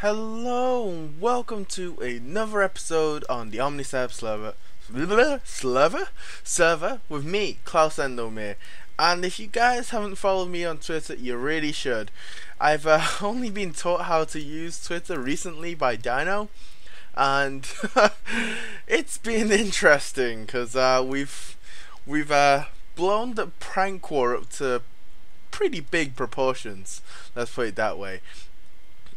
Hello and welcome to another episode on the Omnislab server, server, server with me, Klaus Endomere. And if you guys haven't followed me on Twitter, you really should. I've uh, only been taught how to use Twitter recently by Dino, and it's been interesting because uh, we've we've uh, blown the prank war up to pretty big proportions. Let's put it that way.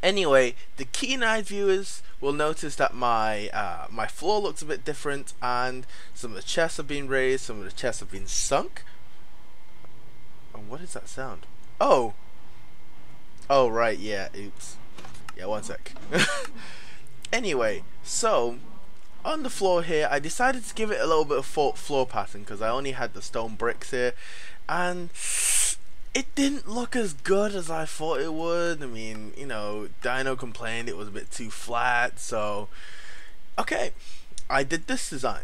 Anyway, the keen-eyed viewers will notice that my uh, my floor looks a bit different, and some of the chests have been raised, some of the chests have been sunk. And what is that sound? Oh, oh right, yeah. Oops. Yeah, one sec. anyway, so on the floor here, I decided to give it a little bit of floor pattern because I only had the stone bricks here, and it didn't look as good as I thought it would. I mean, you know, Dino complained it was a bit too flat, so okay, I did this design.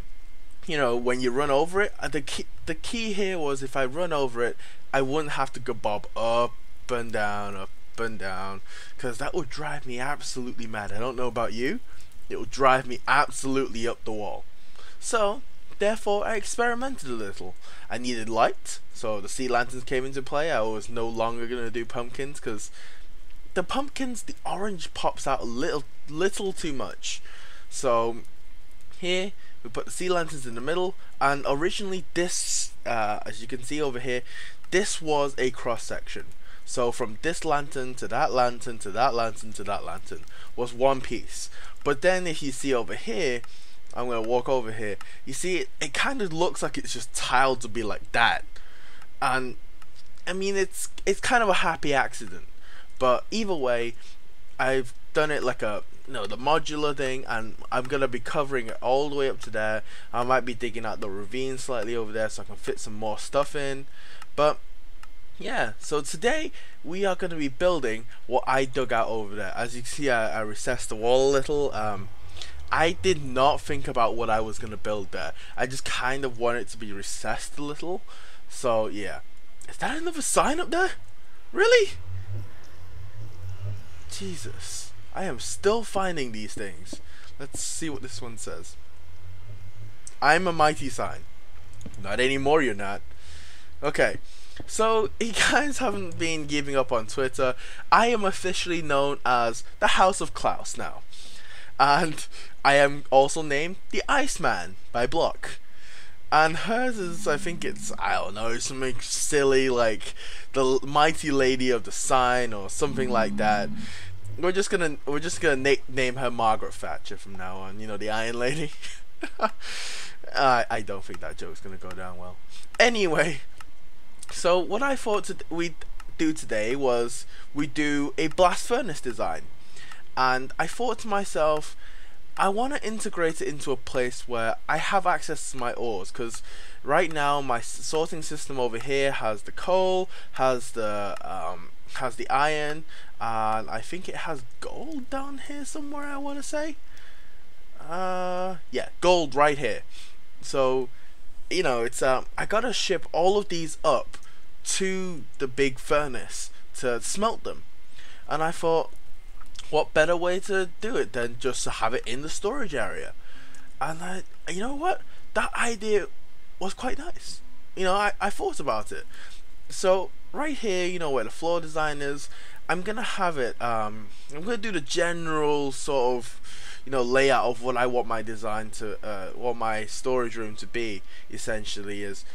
You know, when you run over it, uh, the key, the key here was if I run over it, I wouldn't have to go bob up and down, up and down, because that would drive me absolutely mad. I don't know about you, it would drive me absolutely up the wall. So Therefore, I experimented a little. I needed light, so the sea lanterns came into play. I was no longer going to do pumpkins because the pumpkins, the orange pops out a little, little too much. So here we put the sea lanterns in the middle, and originally this, uh, as you can see over here, this was a cross section. So from this lantern to that lantern to that lantern to that lantern was one piece. But then if you see over here, I'm gonna walk over here. You see, it, it kind of looks like it's just tiled to be like that, and I mean it's it's kind of a happy accident. But either way, I've done it like a you know the modular thing, and I'm gonna be covering it all the way up to there. I might be digging out the ravine slightly over there so I can fit some more stuff in, but yeah so today we are going to be building what I dug out over there as you can see I, I recessed the wall a little um, I did not think about what I was gonna build there. I just kind of wanted it to be recessed a little. So yeah. Is that another sign up there? Really? Jesus. I am still finding these things. Let's see what this one says. I'm a mighty sign. Not anymore, you're not. Okay. So, you guys haven't been giving up on Twitter. I am officially known as the House of Klaus now. And I am also named the Iceman by Block. And hers is, I think it's, I don't know, something silly like the Mighty Lady of the Sign or something like that. We're just gonna, we're just gonna na name her Margaret Thatcher from now on. You know, the Iron Lady. I, I don't think that joke's gonna go down well. Anyway, so what I thought to we'd do today was we do a blast furnace design, and I thought to myself I want to integrate it into a place where I have access to my ores because right now my sorting system over here has the coal, has the um, has the iron, and I think it has gold down here somewhere. I want to say, uh, yeah, gold right here. So, you know, it's um, I gotta ship all of these up to the big furnace to smelt them, and I thought what better way to do it than just to have it in the storage area? And I, you know what? That idea was quite nice. You know, I, I thought about it. So right here, you know where the floor design is, I'm gonna have it. Um, I'm gonna do the general sort of, you know, layout of what I want my design to, uh, what my storage room to be. Essentially, is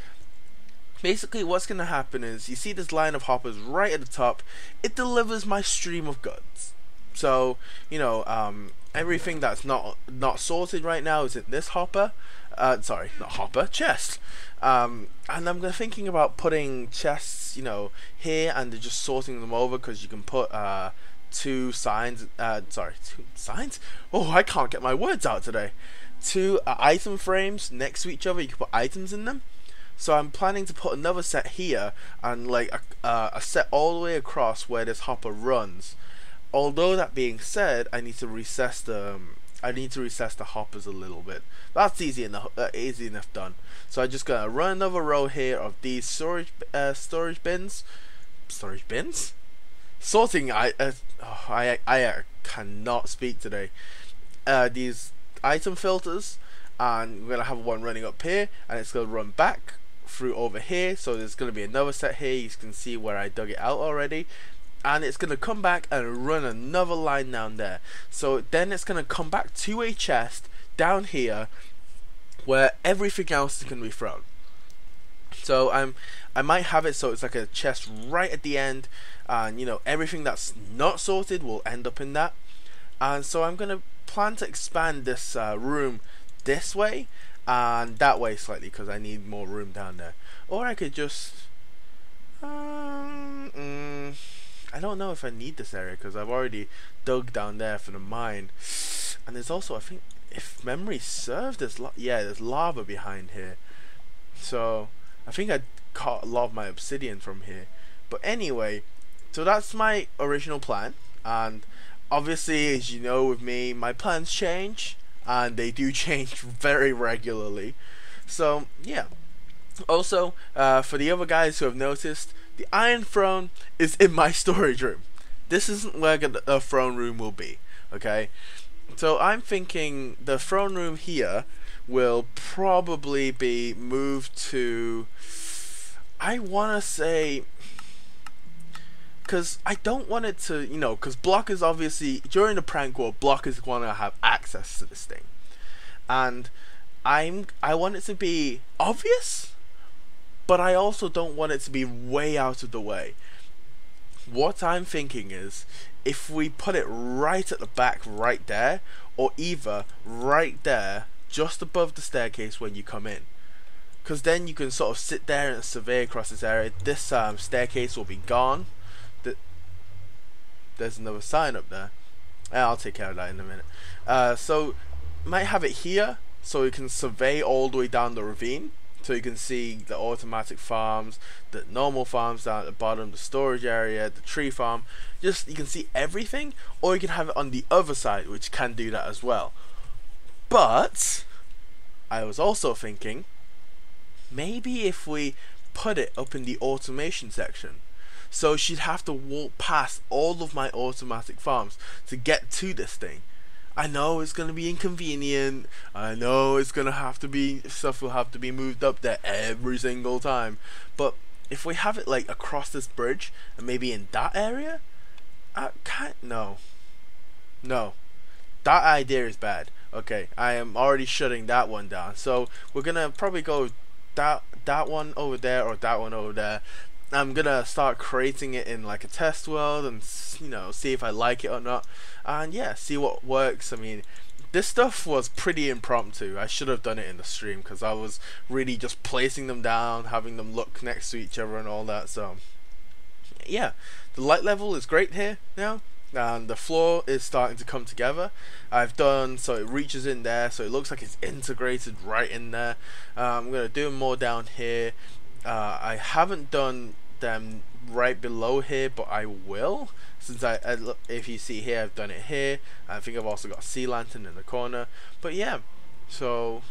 basically what's gonna happen is you see this line of hoppers right at the top. It delivers my stream of goods. So you know, um, everything that's not not sorted right now is in this hopper. Uh, sorry, not hopper, chest. Um, and I'm thinking about putting chests, you know, here and just sorting them over because you can put uh, two signs. Uh, sorry, two signs. Oh, I can't get my words out today. Two uh, item frames next to each other. You can put items in them. So I'm planning to put another set here and like a, uh, a set all the way across where this hopper runs although that being said, I need to recess the um, I need to recess the hoppers a little bit. That's easy enough. Uh, easy enough done. So I'm just gonna run another row here of these storage uh, storage bins. Storage bins. sorting I uh, oh, I I cannot speak today. Uh, these item filters, and we're gonna have one running up here, and it's gonna run back through over here. So there's gonna be another set here. You can see where I dug it out already. And it's gonna come back and run another line down there. So then it's gonna come back to a chest down here where everything else is gonna be thrown. So I'm I might have it so it's like a chest right at the end and you know everything that's not sorted will end up in that and so I'm gonna plan to expand this uh, room this way and that way slightly because I need more room down there or I could just um, mm, I don't know if I need this area because I've already dug down there for the mine. And there's also I think if memory serves there's yeah there's lava behind here. So I think I caught a lot of my obsidian from here. But anyway so that's my original plan. And obviously as you know with me my plans change. And they do change very regularly. So yeah. Also uh, for the other guys who have noticed the iron throne is in my storage room. This isn't where the throne room will be okay? So I'm thinking the throne room here will probably be moved to I want to say because I don't want it to, you know, because Block is obviously during the prank war, Block is going to have access to this thing, and I'm I want it to be obvious, but I also don't want it to be way out of the way. What I'm thinking is if we put it right at the back, right there, or either right there, just above the staircase when you come in because then you can sort of sit there and survey across this area. This um, staircase will be gone there's another sign up there. I'll take care of that in a minute. Uh, so, might have it here so you can survey all the way down the ravine. So you can see the automatic farms, the normal farms down at the bottom, the storage area, the tree farm. Just you can see everything, or you can have it on the other side, which can do that as well. But I was also thinking, maybe if we put it up in the automation section, so she'd have to walk past all of my automatic farms to get to this thing. I know it's gonna be inconvenient. I know it's gonna have to be stuff will have to be moved up there every single time. But if we have it like across this bridge and maybe in that area, I can't. No, no, that idea is bad. Okay, I am already shutting that one down. So we're gonna probably go that that one over there or that one over there I'm gonna start creating it in like a test world and you know see if I like it or not and yeah see what works. I mean this stuff was pretty impromptu. I should have done it in the stream because I was really just placing them down having them look next to each other and all that so yeah. The light level is great here now and the floor is starting to come together. I've done so it reaches in there so it looks like it's integrated right in there. Uh, I'm gonna do more down here. Uh, I haven't done them right below here but I will since I, I, if you see here I've done it here. I think I've also got a sea lantern in the corner. But yeah so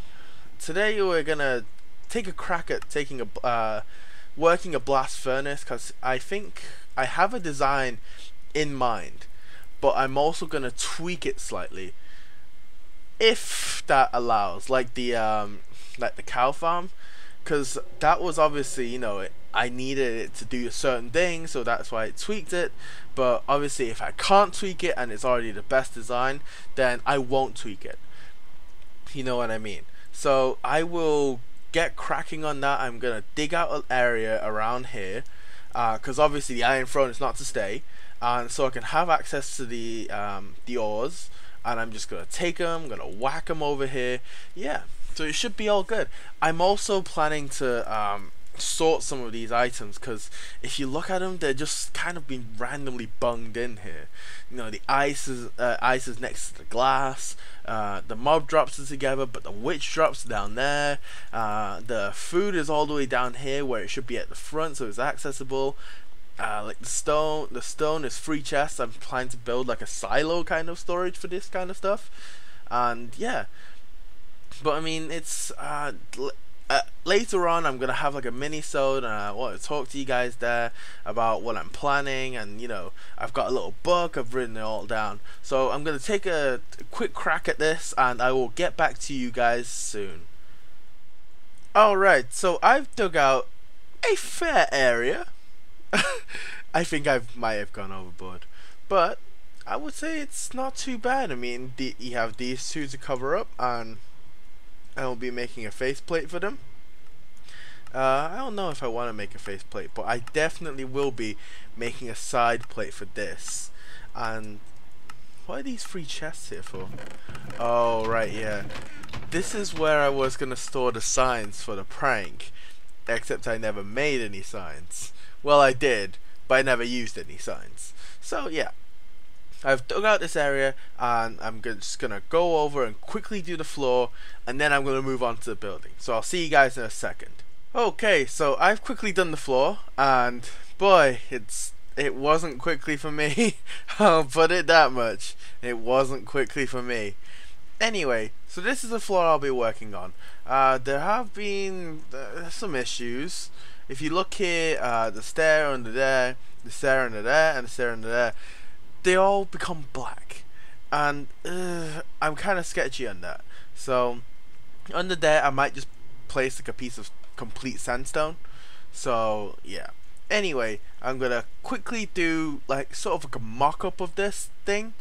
today we're gonna take a crack at taking a uh, working a blast furnace because I think I have a design in mind but I'm also gonna tweak it slightly if that allows like the um, like the cow farm. Because that was obviously you know it, I needed it to do a certain thing so that's why I tweaked it. But obviously if I can't tweak it and it's already the best design then I won't tweak it. You know what I mean? So I will get cracking on that. I'm gonna dig out an area around here because uh, obviously the iron throne is not to stay and so I can have access to the um, the ores and I'm just gonna take them gonna whack them over here. Yeah so it should be all good. I'm also planning to um, sort some of these items because if you look at them, they're just kind of being randomly bunged in here. You know, the ice is uh, ice is next to the glass. Uh, the mob drops are together, but the witch drops down there. Uh, the food is all the way down here where it should be at the front, so it's accessible. Uh, like the stone, the stone is free chests. I'm planning to build like a silo kind of storage for this kind of stuff, and yeah, but I mean, it's uh, uh, later on I'm gonna have like a mini sode and I want to talk to you guys there about what I'm planning and you know I've got a little book I've written it all down. So I'm gonna take a, quick crack at this and I will get back to you guys soon. Alright so I've dug out a fair area. I think I might have gone overboard but I would say it's not too bad. I mean you have these two to cover up and I will be making a faceplate for them. Uh, I don't know if I want to make a faceplate, but I definitely will be making a side plate for this. And what are these three chests here for? Oh, right, yeah. This is where I was going to store the signs for the prank, except I never made any signs. Well, I did, but I never used any signs. So, yeah, I've dug out this area and I'm just gonna go over and quickly do the floor and then I'm gonna move on to the building. So I'll see you guys in a second. Okay, so I've quickly done the floor and boy, it's it wasn't quickly for me. I'll put it that much. It wasn't quickly for me. Anyway, so this is the floor I'll be working on. Uh, there have been uh, some issues. If you look here, uh, the stair under there, the stair under there, and the stair under there, they all become black, and uh, I'm kind of sketchy on that. So under there, I might just place like a piece of complete sandstone. So yeah. Anyway, I'm gonna quickly do like sort of like a mock-up of this thing,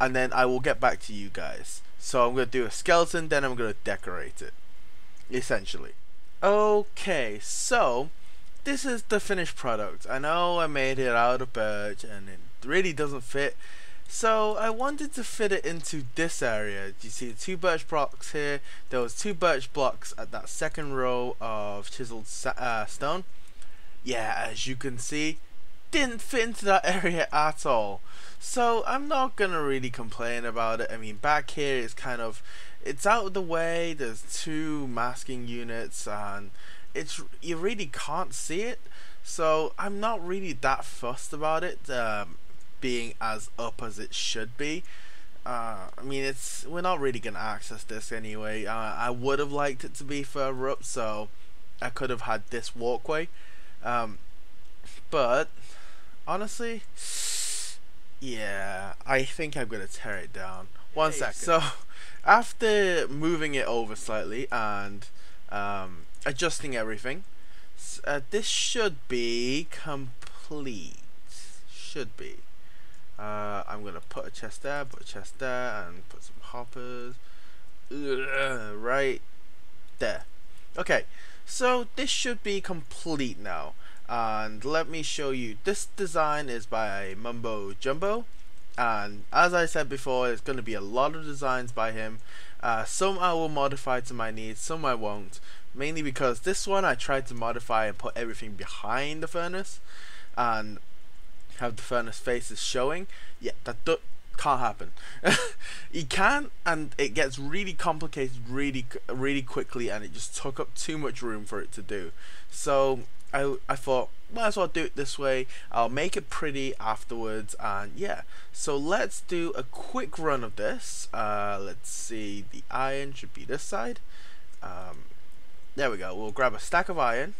and then I will get back to you guys. So I'm gonna do a skeleton, then I'm gonna decorate it, essentially. Okay, so this is the finished product. I know I made it out of birch and it really doesn't fit. So I wanted to fit it into this area. Do you see the two birch blocks here. There was two birch blocks at that second row of chiseled uh, stone. Yeah, as you can see, didn't fit into that area at all. So I'm not gonna really complain about it. I mean, back here is kind of, it's out of the way. There's two masking units, and it's you really can't see it. So I'm not really that fussed about it. Um, being as up as it should be. Uh, I mean, it's we're not really gonna access this anyway. Uh, I would have liked it to be further up, so I could have had this walkway. Um, but honestly, yeah, I think I'm gonna tear it down. One hey, second. So after moving it over slightly and um, adjusting everything, uh, this should be complete. Should be. Uh, I'm gonna put a chest there, put a chest there, and put some hoppers Ugh, right there. Okay, so this should be complete now. And let me show you. This design is by Mumbo Jumbo, and as I said before, it's going to be a lot of designs by him. Uh, some I will modify to my needs, some I won't. Mainly because this one I tried to modify and put everything behind the furnace, and have the furnace faces showing, yeah, that do- can't happen. you can, and it gets really complicated really, really quickly, and it just took up too much room for it to do. So I, I thought, might as well do it this way. I'll make it pretty afterwards, and yeah. So let's do a quick run of this. Uh, let's see, the iron should be this side. Um, there we go. We'll grab a stack of iron,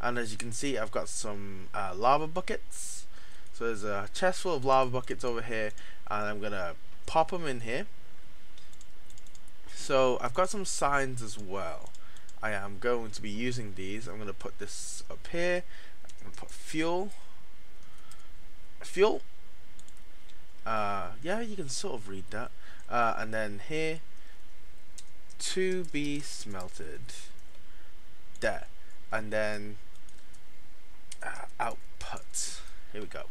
and as you can see, I've got some uh, lava buckets. So there's a chest full of lava buckets over here and I'm gonna pop them in here. So I've got some signs as well. I am going to be using these. I'm gonna put this up here. Put fuel. Fuel. Uh, yeah, you can sort of read that. Uh, and then here, to be smelted. There. And then uh, output. Here we go.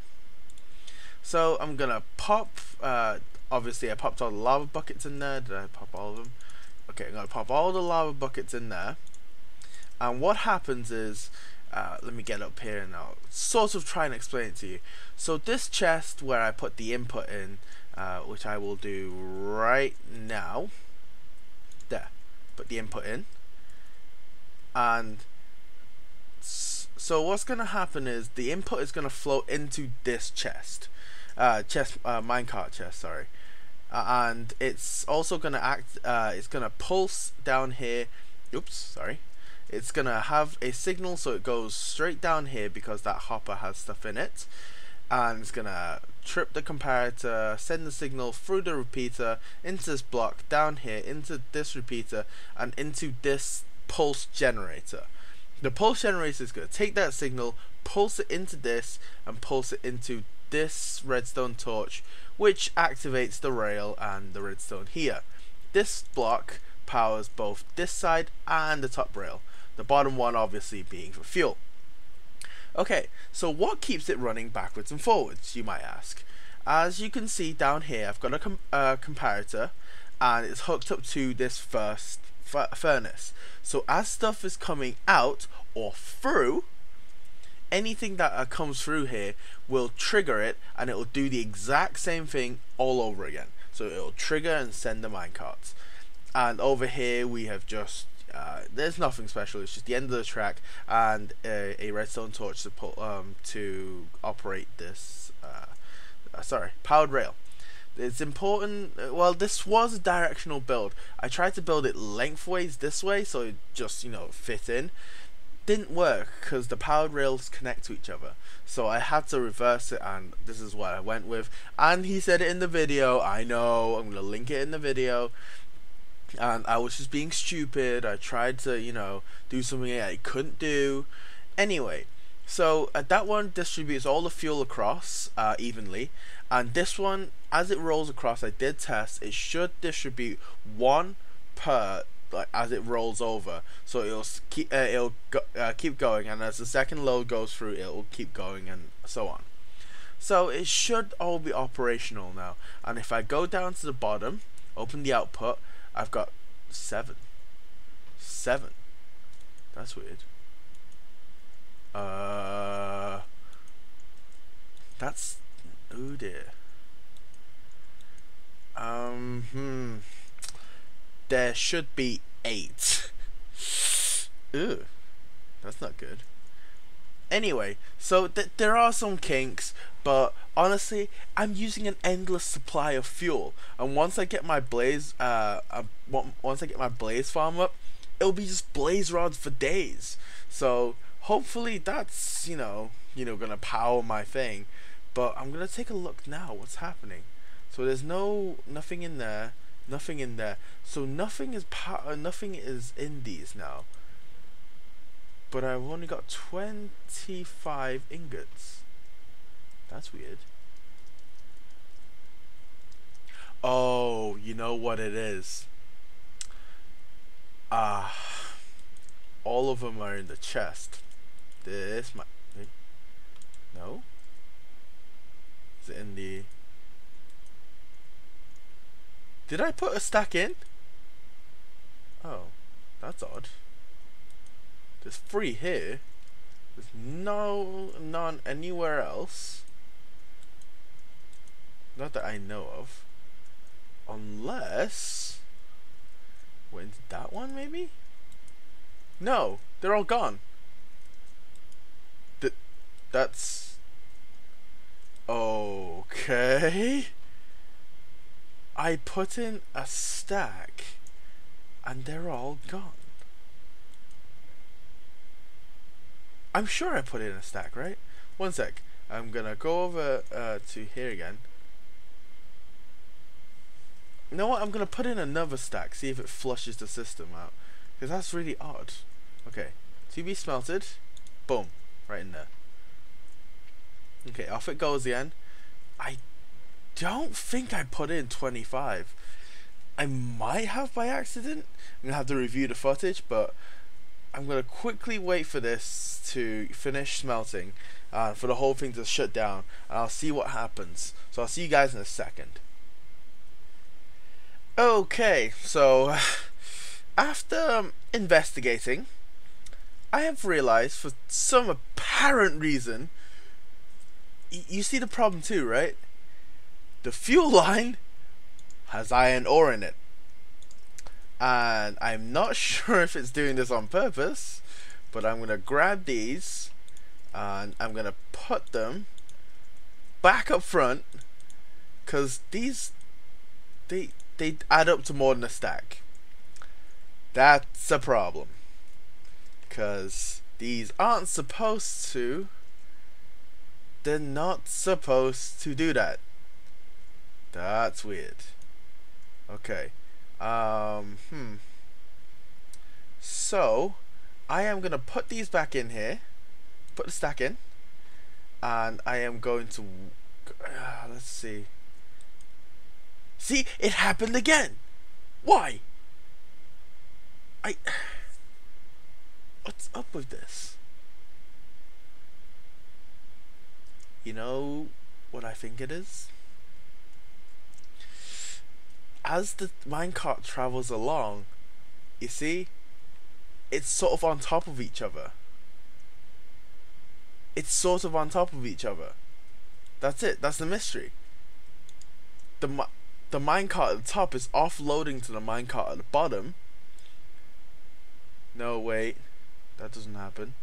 So I'm gonna pop. Uh, obviously, I popped all the lava buckets in there. Did I pop all of them? Okay, I'm gonna pop all the lava buckets in there. And what happens is, uh, let me get up here and I'll sort of try and explain it to you. So this chest where I put the input in, uh, which I will do right now. There, put the input in, and so what's gonna happen is the input is gonna flow into this chest uh, chest, uh, minecart chest, sorry. Uh, and it's also gonna act. Uh, it's gonna pulse down here. Oops, sorry. it's gonna have a signal so it goes straight down here because that hopper has stuff in it and it's gonna trip the comparator, send the signal through the repeater into this block down here into this repeater and into this pulse generator. The pulse generator is going to take that signal, pulse it into this, and pulse it into this redstone torch, which activates the rail and the redstone here. This block powers both this side and the top rail, the bottom one obviously being for fuel. Okay, so what keeps it running backwards and forwards, you might ask? As you can see down here, I've got a com uh, comparator and it's hooked up to this first furnace. So as stuff is coming out or through, anything that uh, comes through here will trigger it and it will do the exact same thing all over again. So it will trigger and send the minecarts. And over here we have just uh, there's nothing special. It's just the end of the track and a, a redstone torch to pull, um, to operate this. Uh, uh, sorry, powered rail. It's important. Uh, well, this was a directional build. I tried to build it lengthways this way, so it just you know fit in. Didn't work because the powered rails connect to each other. So I had to reverse it, and this is what I went with. And he said it in the video. I know. I'm gonna link it in the video and I was just being stupid. I tried to, you know, do something I couldn't do. Anyway, so uh, that one distributes all the fuel across uh, evenly, and this one, as it rolls across, I did test. It should distribute one per like as it rolls over. So it'll keep uh, it'll go, uh, keep going, and as the second load goes through, it'll keep going, and so on. So it should all be operational now. And if I go down to the bottom, open the output, I've got seven. Seven. That's weird. Uh. That's. Oh dear. Um, hmm. There should be eight. Ew. That's not good. Anyway, so th there are some kinks, but honestly, I'm using an endless supply of fuel, and once I get my blaze, uh, uh, once I get my blaze farm up, it'll be just blaze rods for days. So hopefully that's you know you know gonna power my thing, but I'm gonna take a look now. What's happening? So there's no nothing in there, nothing in there. So nothing is power, nothing is in these now but I've only got 25 ingots. That's weird. Oh, you know what it is. Ah, uh, all of them are in the chest. This might, no? Is it in the, did I put a stack in? Oh, that's odd. There's three here. There's no none anywhere else. Not that I know of. Unless went that one maybe? No, they're all gone. Th that's okay. I put in a stack and they're all gone. I'm sure I put in a stack, right? One sec. I'm gonna go over uh, to here again. You know what? I'm gonna put in another stack, see if it flushes the system out. Because that's really odd. Okay. To be smelted. Boom. Right in there. Okay, off it goes again. I don't think I put in 25. I might have by accident. I'm gonna have to review the footage, but I'm going to quickly wait for this to finish smelting, uh, for the whole thing to shut down, and I'll see what happens. So I'll see you guys in a second. Okay, so after um, investigating, I have realized for some apparent reason, you see the problem too, right? The fuel line has iron ore in it and I'm not sure if it's doing this on purpose but I'm gonna grab these and I'm gonna put them back up front because these they they add up to more than a stack that's a problem Because these aren't supposed to. They're not supposed to do that. That's weird. Okay. Um, hmm. So, I am going to put these back in here. Put the stack in. And I am going to... Uh, let's see. See, it happened again. Why? I... What's up with this? You know what I think it is? As the minecart travels along, you see, it's sort of on top of each other. It's sort of on top of each other. That's it. That's the mystery. The the minecart at the top is offloading to the minecart at the bottom. No, wait. That doesn't happen.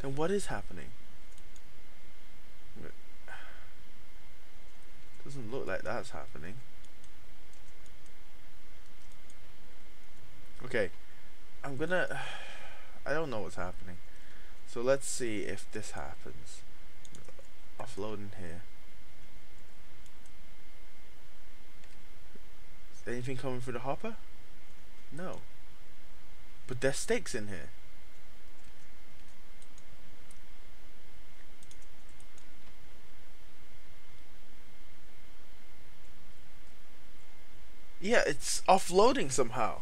Then what is happening? Doesn't look like that's happening. Okay. I'm gonna... I don't know what's happening. So let's see if this happens. Offloading here. Is anything coming through the hopper? No. But there's stakes in here. Yeah, it's offloading somehow.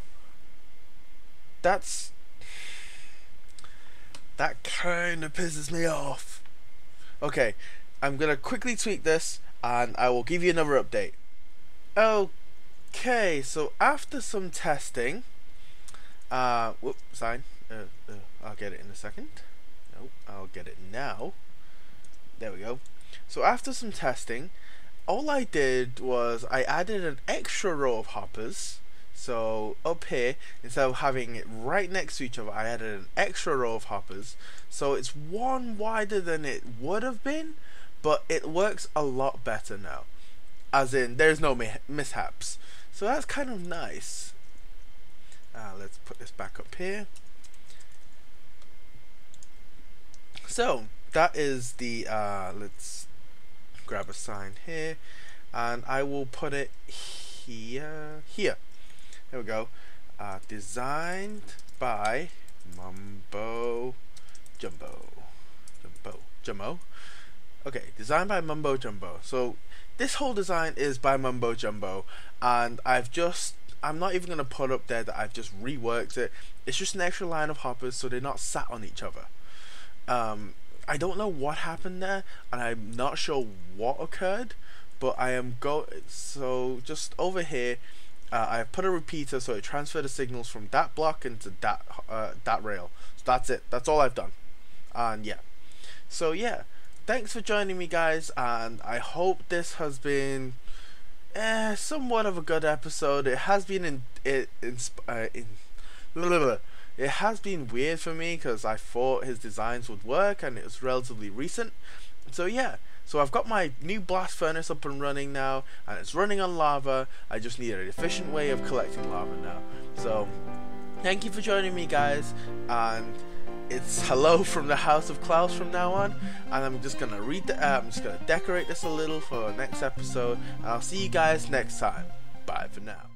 That's that kind of pisses me off. Okay, I'm gonna quickly tweak this and I will give you another update. Okay, so after some testing, uh, whoop, sign. Uh, uh, I'll get it in a second. Nope, I'll get it now. There we go. So after some testing, all I did was I added an extra row of hoppers. So up here, instead of having it right next to each other, I added an extra row of hoppers. So it's one wider than it would have been, but it works a lot better now. As in, there's no mishaps. So that's kind of nice. Uh, let's put this back up here. So that is the uh, let's grab a sign here and I will put it here here there we go. Uh, designed by Mumbo Jumbo. Jumbo. Jumbo? Okay designed by Mumbo Jumbo. So this whole design is by Mumbo Jumbo and I've just I'm not even going to put up there that I've just reworked it. It's just an extra line of hoppers so they're not sat on each other. Um, I don't know what happened there, and I'm not sure what occurred, but I am go. So just over here, uh, I have put a repeater so it transfer the signals from that block into that uh, that rail. So that's it. That's all I've done, and yeah. So yeah, thanks for joining me, guys, and I hope this has been. Eh, somewhat of a good episode. It has been in it in, uh, in it has been weird for me because I thought his designs would work and it was relatively recent. So yeah, so I've got my new blast furnace up and running now and it's running on lava. I just need an efficient way of collecting lava now. So thank you for joining me guys and it's hello from the house of Klaus from now on and I'm just gonna read the uh, I'm just gonna decorate this a little for next episode I'll see you guys next time. Bye for now.